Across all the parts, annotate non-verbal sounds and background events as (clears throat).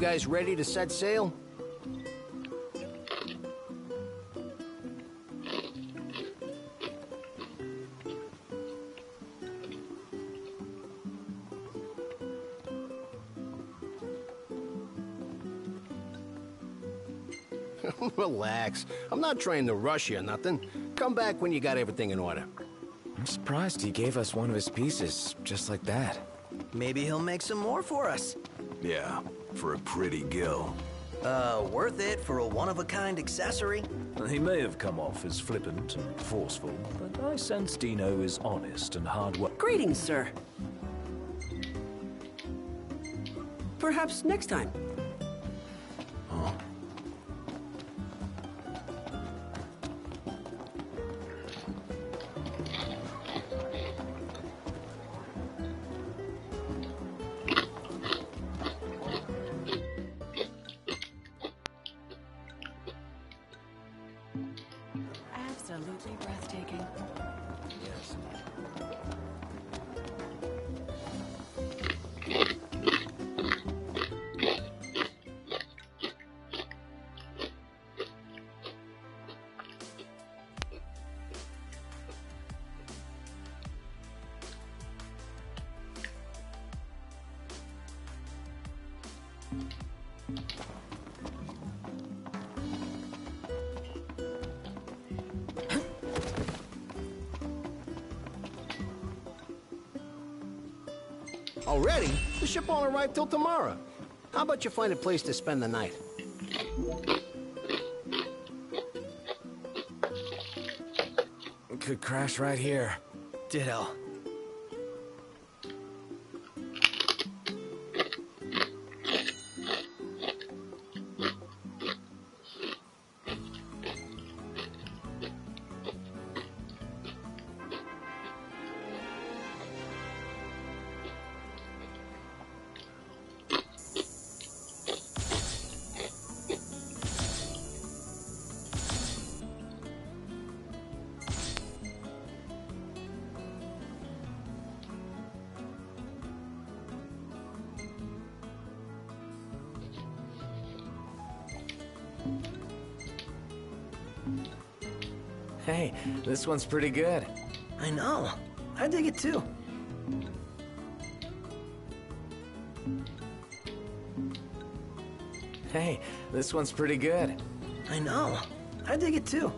guys ready to set sail? (laughs) Relax. I'm not trying to rush you or nothing. Come back when you got everything in order. I'm surprised he gave us one of his pieces, just like that. Maybe he'll make some more for us. Yeah, for a pretty gil. Uh, worth it for a one-of-a-kind accessory? He may have come off as flippant and forceful, but I sense Dino is honest and hard work. Greetings, sir. Perhaps next time. Won't arrive till tomorrow. How about you find a place to spend the night? Could crash right here. Ditto. Hey, this one's pretty good. I know. I dig it too. Hey, this one's pretty good. I know. I dig it too.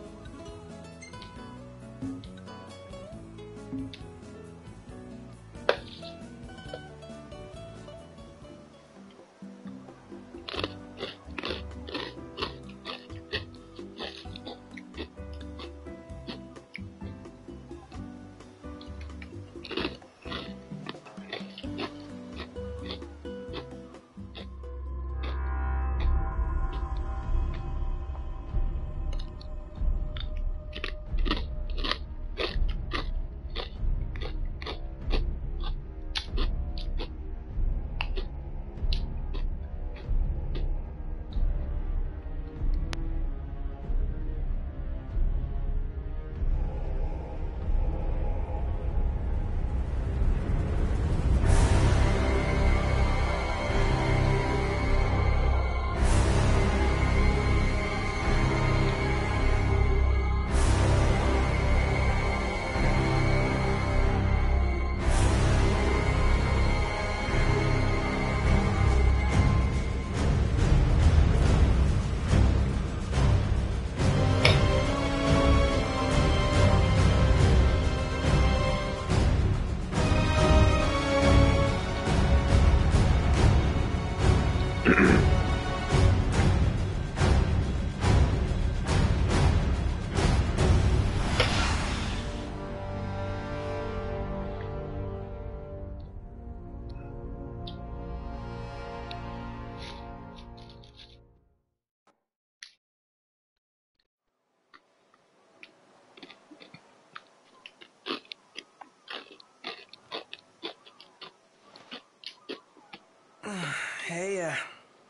Hey, uh,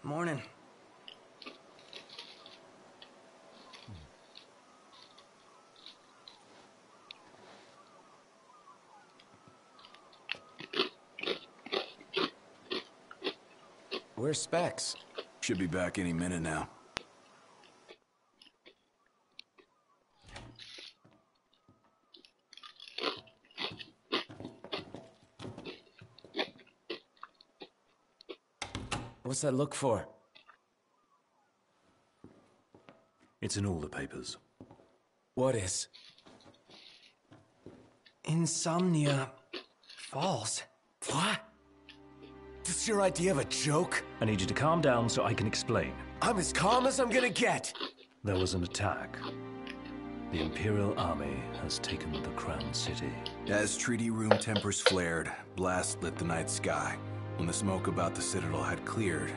morning. Where's Specs? Should be back any minute now. What's that look for? It's in all the papers. What is? Insomnia Falls. What? This your idea of a joke? I need you to calm down so I can explain. I'm as calm as I'm gonna get. There was an attack. The Imperial Army has taken the Crown City. As treaty room tempers flared, blast lit the night sky. When the smoke about the Citadel had cleared,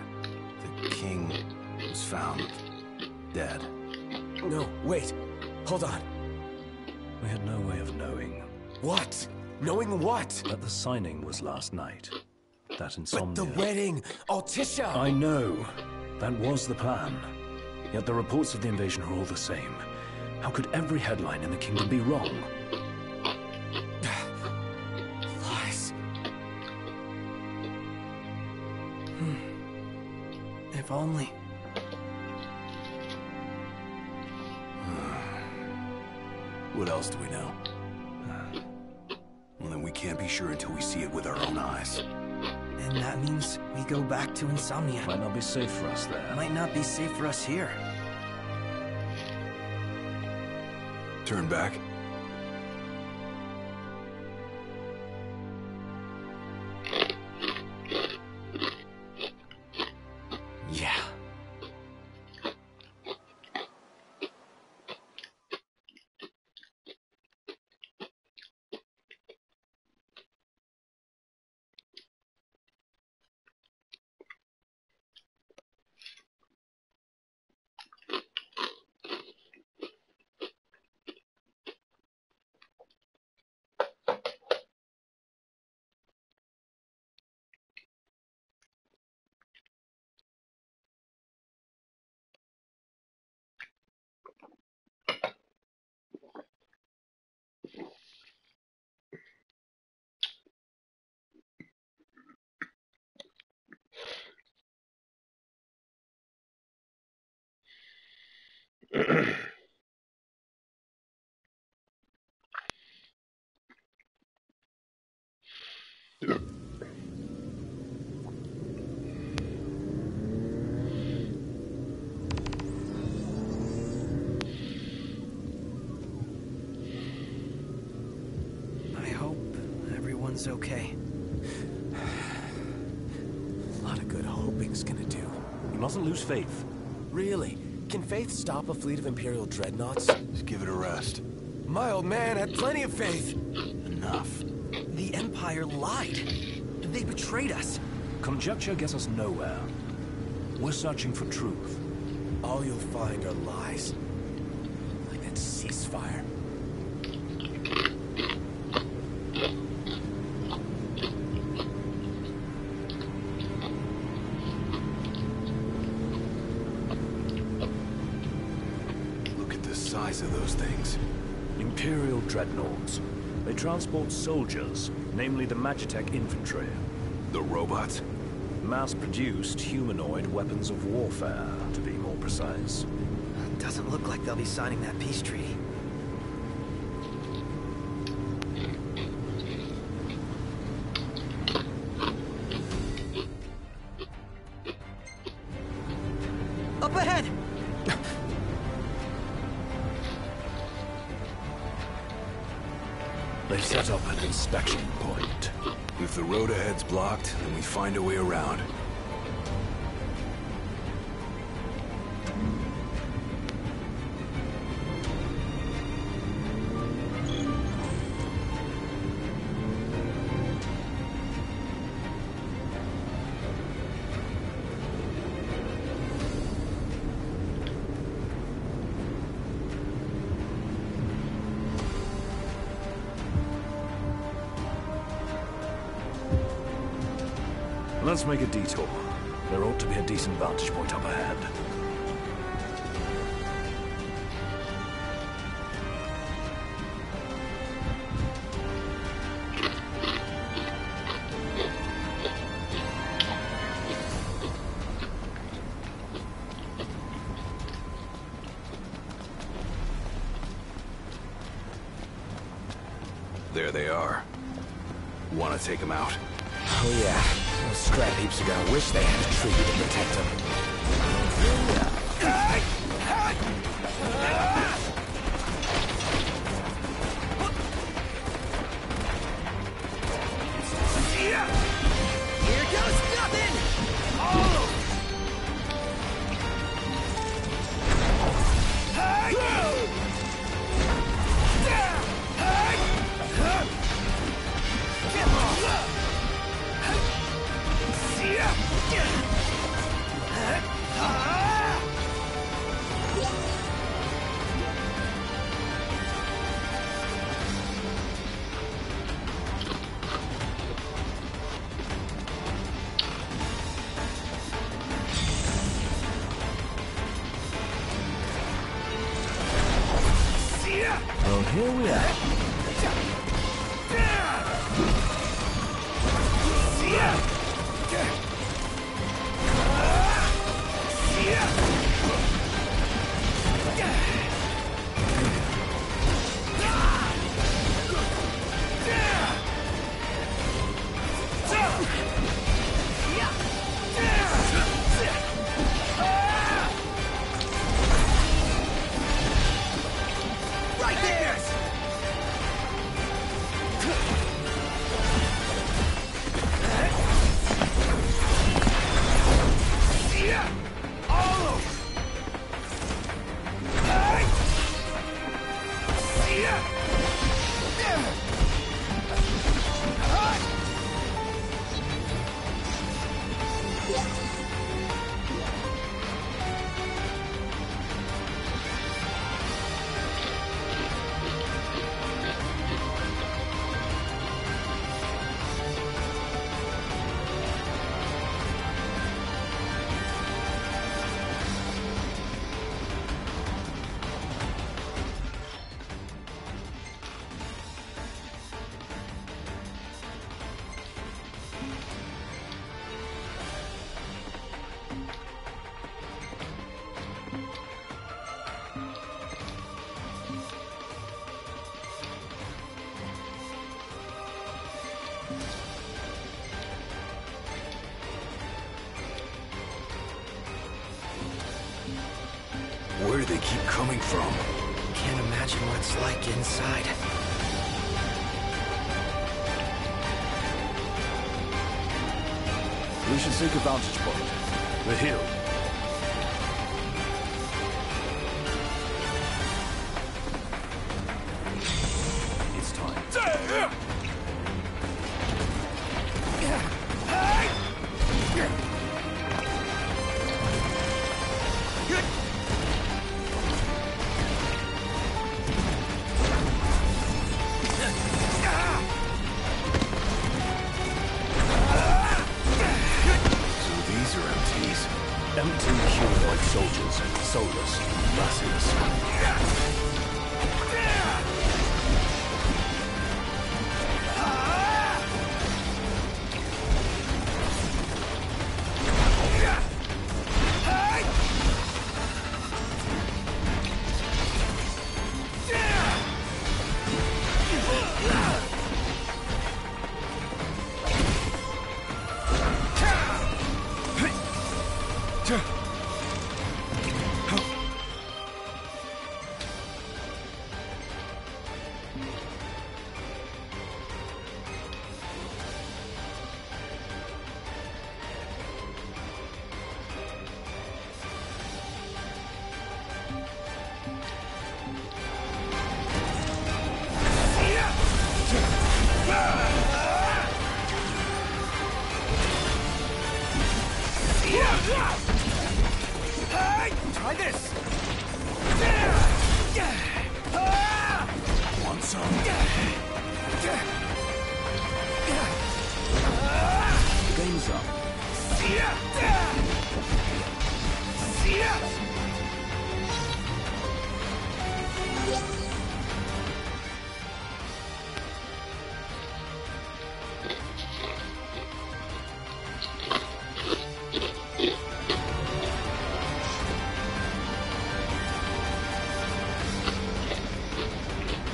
the king was found dead. No, wait. Hold on. We had no way of knowing. What? Knowing what? That the signing was last night. That insomnia. But the wedding! Altissia! I know. That was the plan. Yet the reports of the invasion are all the same. How could every headline in the kingdom be wrong? If only. (sighs) What else do we know? (sighs) Well, then we can't be sure until we see it with our own eyes. And that means we go back to Insomnia. Might not be safe for us there. Might not be safe for us here. Turn back. Everyone's okay. A lot of good hoping's gonna do. You mustn't lose faith. Really? Can Faith stop a fleet of Imperial dreadnoughts? Just give it a rest. My old man had plenty of faith. Enough. The Empire lied. They betrayed us. Conjecture gets us nowhere. We're searching for truth. All you'll find are lies. Like that ceasefire. Look at the size of those things. Imperial dreadnoughts. They transport soldiers, namely the Magitech infantry. The robots. Mass-produced humanoid weapons of warfare, to be more precise. Doesn't look like they'll be signing that peace treaty. They've set up an inspection point. If the road ahead's blocked, then we find a way around. vantage point up ahead. There they are. Wanna take them out? Oh yeah scrap heaps gonna wish they had a tree to protect them. Where do they keep coming from? Can't imagine what it's like inside. We should seek a vantage point. The hill.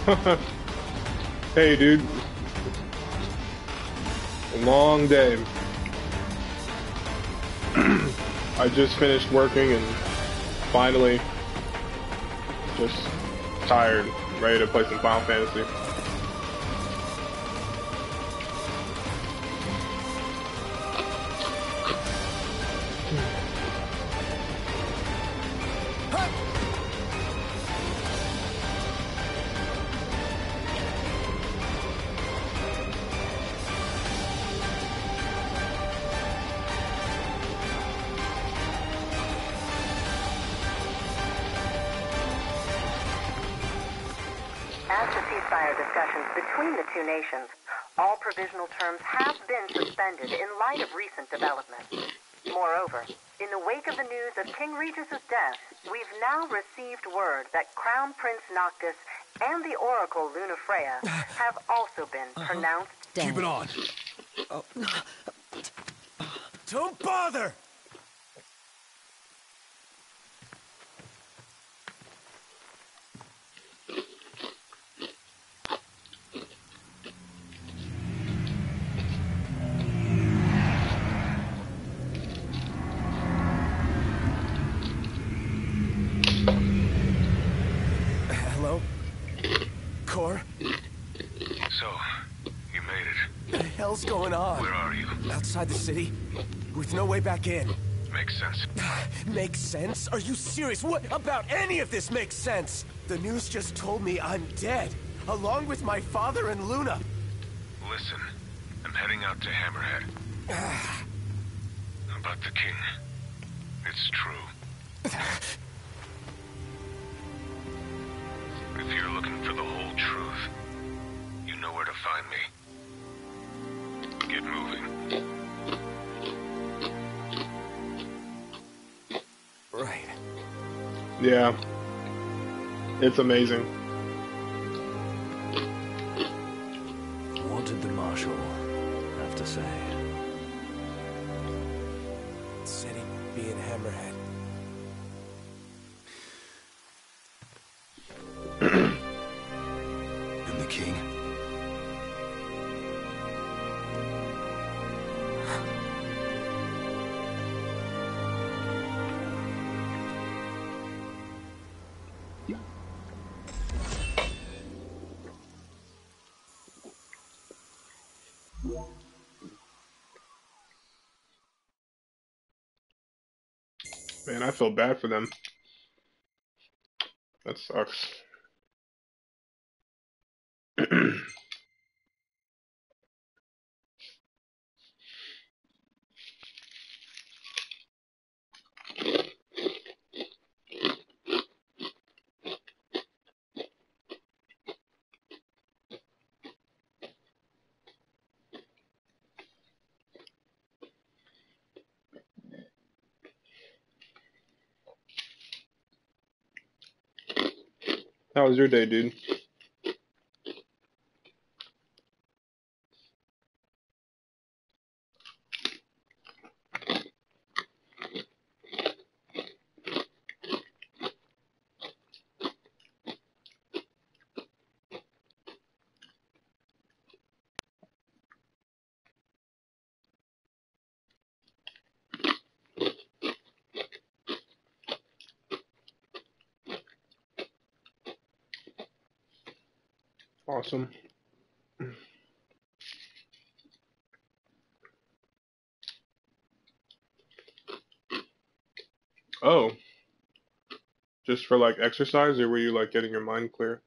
(laughs) hey, dude. Long day. (clears throat) I just finished working and finally just tired, ready to play some Final Fantasy. Going on? Where are you? Outside the city? With no way back in. Makes sense. (sighs) Makes sense? Are you serious? What about any of this makes sense? The news just told me I'm dead, along with my father and Luna. Listen, I'm heading out to Hammerhead. (sighs) About the king. Yeah. It's amazing. What did the Marshal have to say? Said he'd be in Hammerhead. Man, I feel bad for them. That sucks. How was your day, dude? Awesome. Oh. Just for like exercise or were you like getting your mind clear?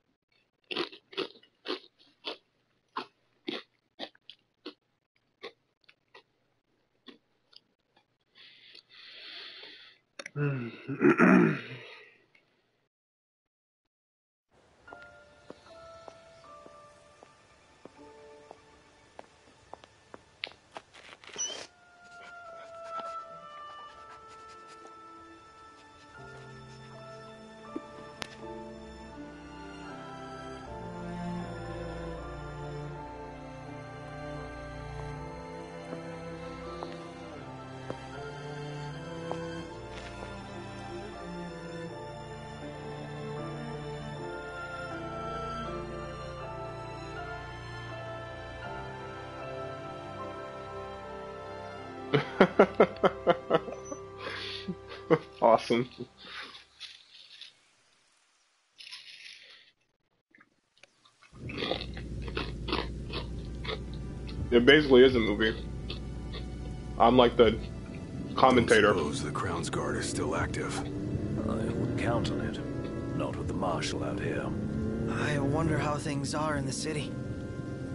(laughs) awesome. It basically is a movie. I'm like the commentator. Suppose the Crownsguard is still active. I wouldn't count on it. Not with the Marshal out here. I wonder how things are in the city.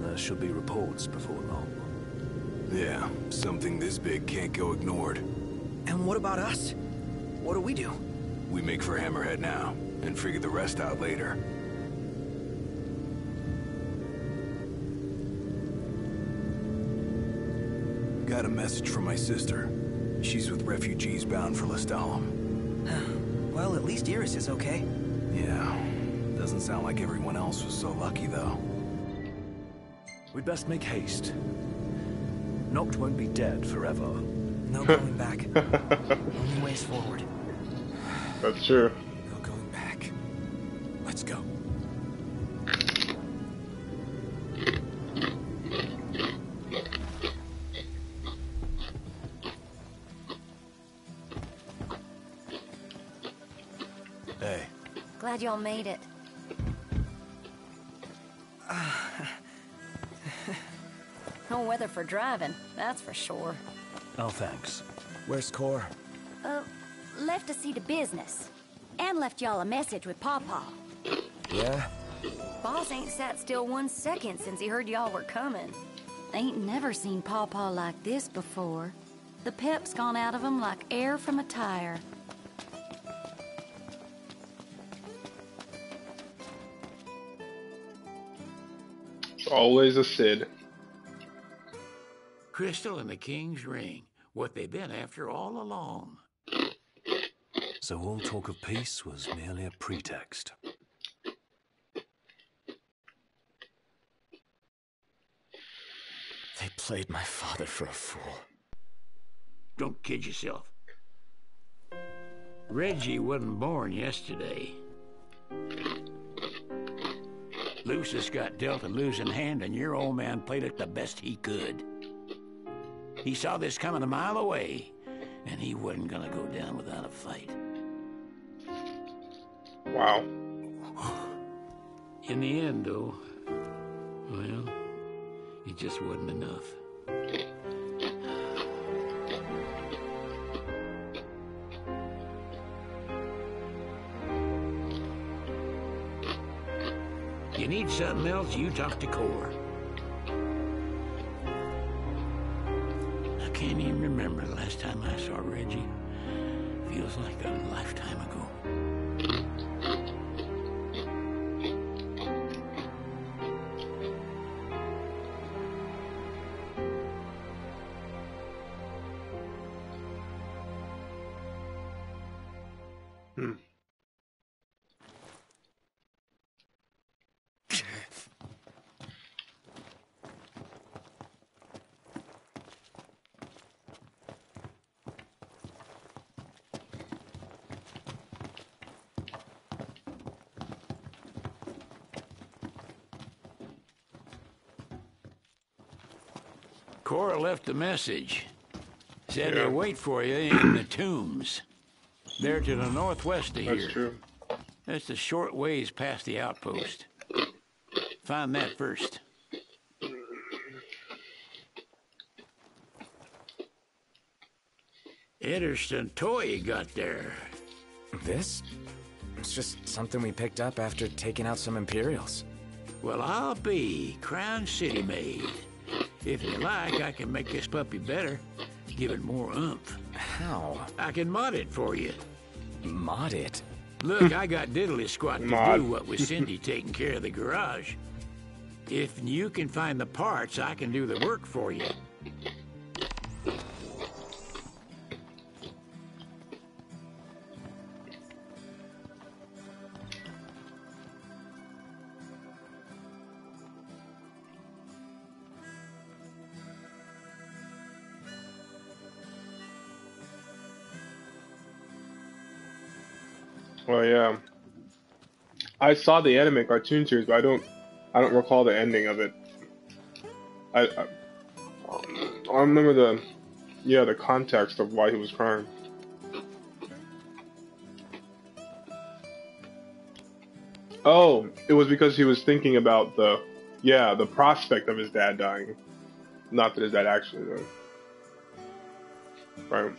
There should be reports before long. Yeah, something this big can't go ignored. And what about us? What do we do? We make for Hammerhead now, and figure the rest out later. Got a message from my sister. She's with refugees bound for Lestallum. (sighs) well, at least Iris is okay. Yeah. Doesn't sound like everyone else was so lucky, though. We'd best make haste. Noct won't be dead forever. No (laughs) going back. Only ways forward. That's true. No going back. Let's go. Hey. Glad y'all made it. Weather for driving, that's for sure. Oh, thanks. Where's Cor? Uh, left to see to business. And left y'all a message with Pawpaw. Yeah? Boss ain't sat still one second since he heard y'all were coming. Ain't never seen Pawpaw like this before. The pep's gone out of him like air from a tire. It's always a Sid. Crystal and the King's Ring. What they've been after all along. So all talk of peace was merely a pretext. They played my father for a fool. Don't kid yourself. Reggie wasn't born yesterday. Lucis got dealt a losing hand, and your old man played it the best he could. He saw this coming a mile away, and he wasn't gonna go down without a fight. Wow. In the end, though, well, it just wasn't enough. You need something else, you talk to Cor. Can't even remember the last time I saw Reggie. Feels like a lifetime ago. Cor left a message. Said Yeah. they'll wait for you in the (clears throat) tombs. They're to the northwest of That's here. true. That's a short ways past the outpost. Find that first. Interesting toy you got there. This? It's just something we picked up after taking out some Imperials. Well, I'll be Crown City made. If you like, I can make this puppy better. Give it more oomph. How? I can mod it for you. Mod it? Look, I got diddly squat to Mod. do what with Cindy taking care of the garage. If you can find the parts, I can do the work for you. I saw the anime cartoon series, but I don't, I don't recall the ending of it. I, I, I remember the yeah, the context of why he was crying. Oh, it was because he was thinking about the, yeah, the prospect of his dad dying. Not that his dad actually died. Right.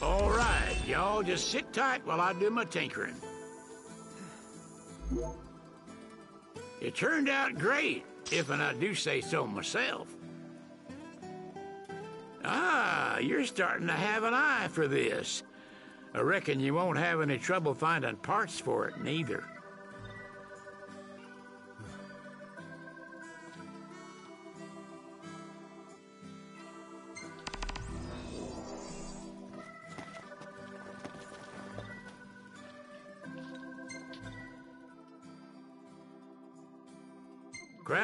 All right, y'all just sit tight while I do my tinkering. It turned out great, if and I do say so myself. Ah, you're starting to have an eye for this. I reckon you won't have any trouble finding parts for it, neither.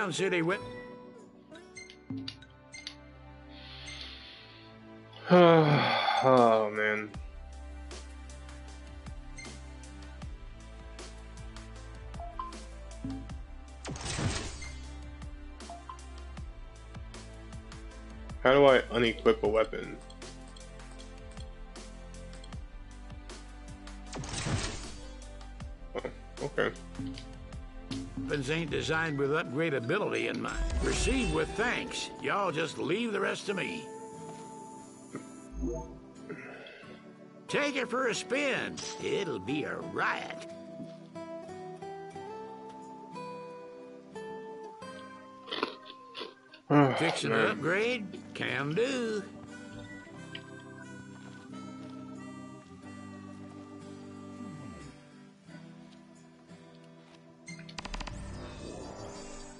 City went. (sighs) oh man. How do I unequip a weapon? Ain't designed with upgradability in mind. Receive with thanks. Y'all just leave the rest to me. Take it for a spin. It'll be a riot. (sighs) Fix an upgrade? Can do.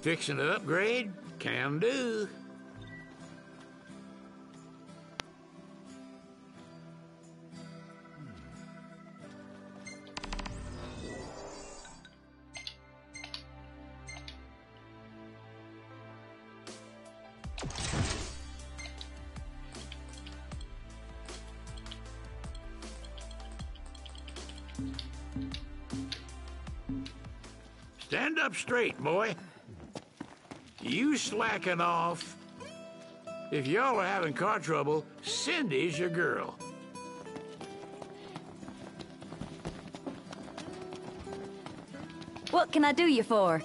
Fix an upgrade? Can do. Stand up straight, boy. Slacking off. If y'all are having car trouble, Cindy's your girl. What can I do you for?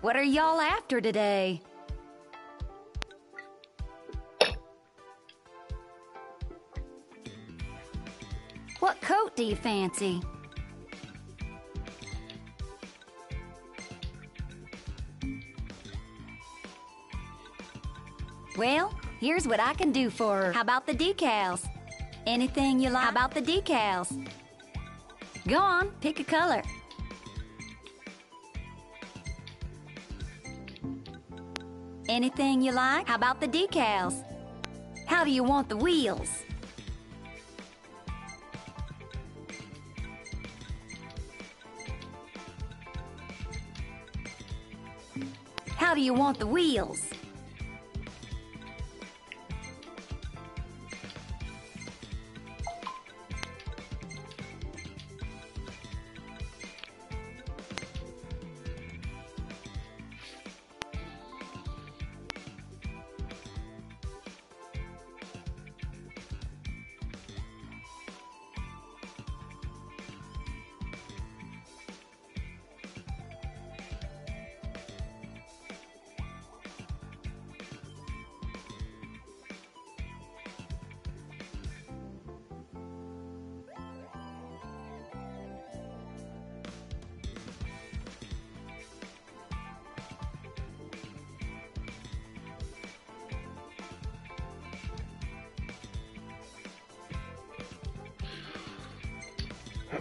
What are y'all after today? Do you fancy? Well, here's what I can do for her. How about the decals? Anything you like? How about the decals? Go on, pick a color. Anything you like? How about the decals? How do you want the wheels? How do you want the wheels?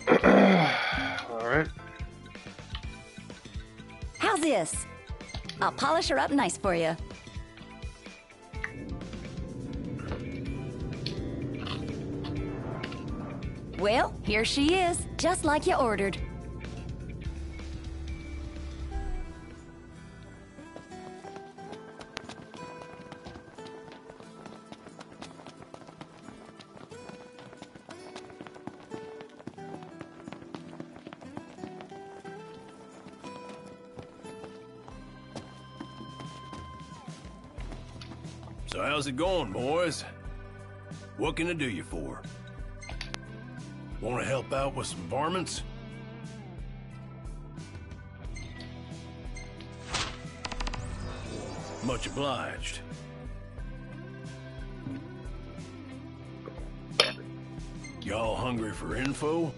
(clears throat) Alright. How's this? I'll polish her up nice for you. Well, here she is, just like you ordered. How's it going, boys? What can I do you for? Want to help out with some varmints? Much obliged. Y'all hungry for info?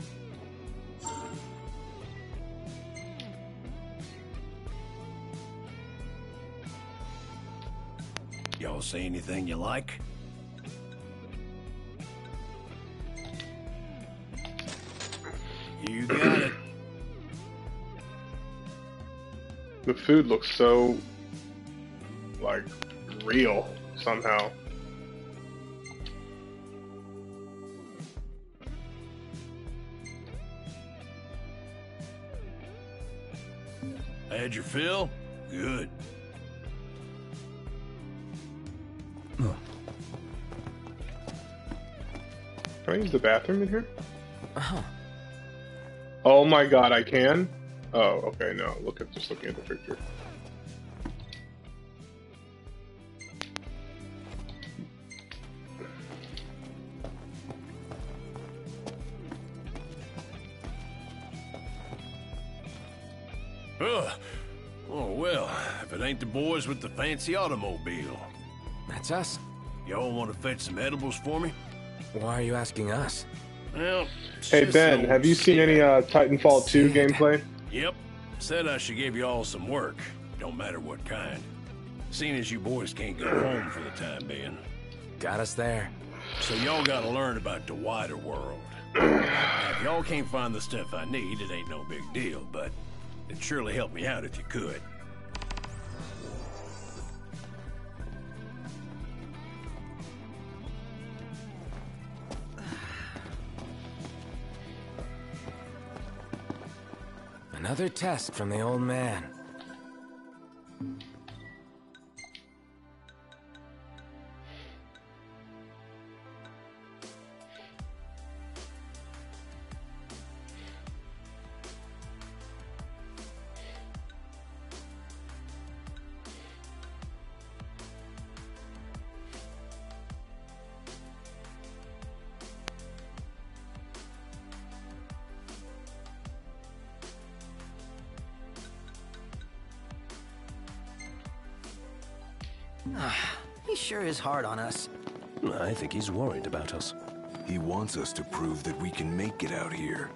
Say anything you like? You got it. The food looks so like real somehow. Had your fill? Good. Can use the bathroom in here? Uh-huh. Oh my god, I can? Oh, okay, no. Look at just looking at the picture. Ugh. Oh, well, if it ain't the boys with the fancy automobile. That's us. Y'all want to fetch some edibles for me? Why are you asking us? Well, Hey Ben, have you seen any uh, Titanfall 2 gameplay? Yep. Said I should give you all some work. Don't matter what kind. Seeing as you boys can't go home for the time being. Got us there. So y'all gotta learn about the wider world. Now, if y'all can't find the stuff I need, it ain't no big deal, but it'd surely help me out if you could. Another test from the old man. (sighs) he sure is hard on us. I think he's worried about us. He wants us to prove that we can make it out here.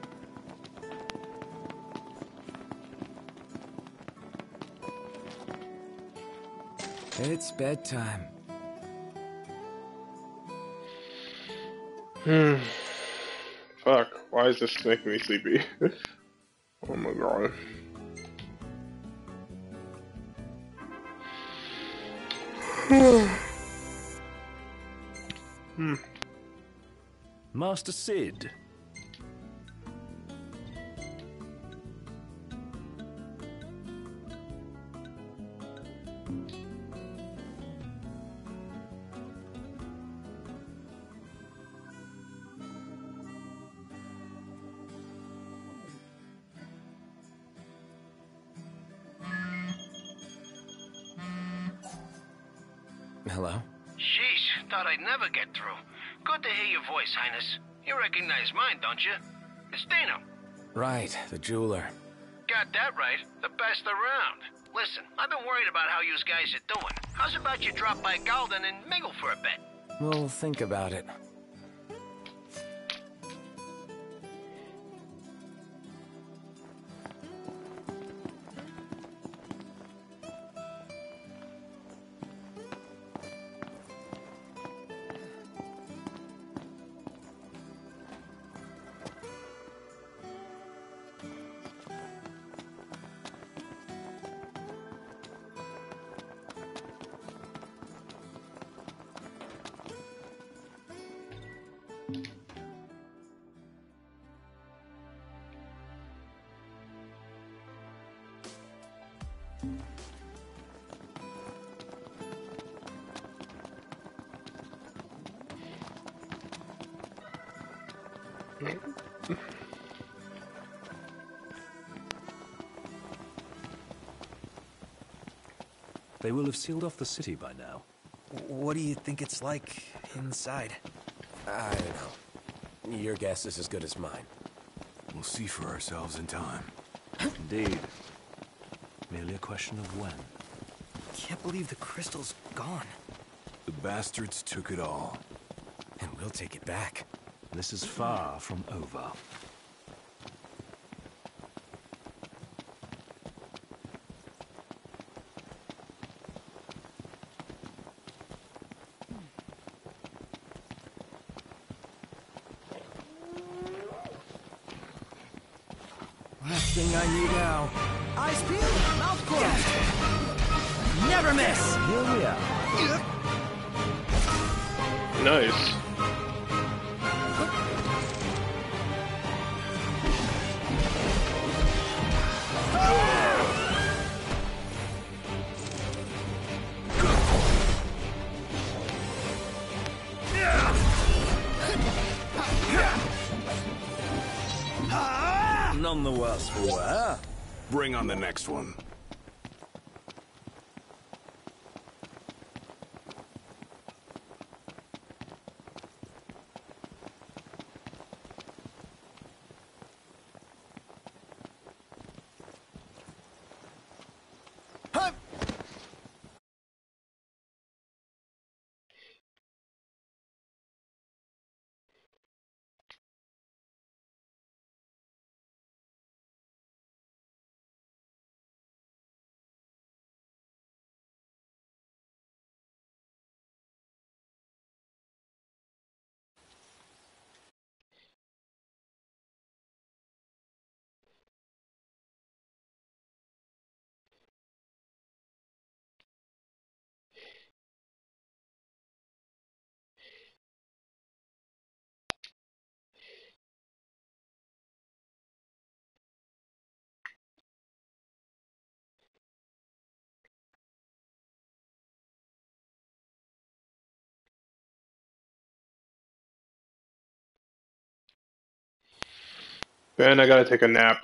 It's bedtime. Hmm. Fuck, why is this making me sleepy? (laughs) oh my god. Master Cid. Right, the jeweler. Got that right. The best around. Listen, I've been worried about how you guys are doing. How's about you drop by Galdin and mingle for a bit? We'll think about it. They will have sealed off the city by now. What do you think it's like inside? I don't know. Your guess is as good as mine. We'll see for ourselves in time. Indeed. Merely a question of when. Can't believe the crystal's gone. The bastards took it all. And we'll take it back. This is far from over. Ben, I gotta take a nap.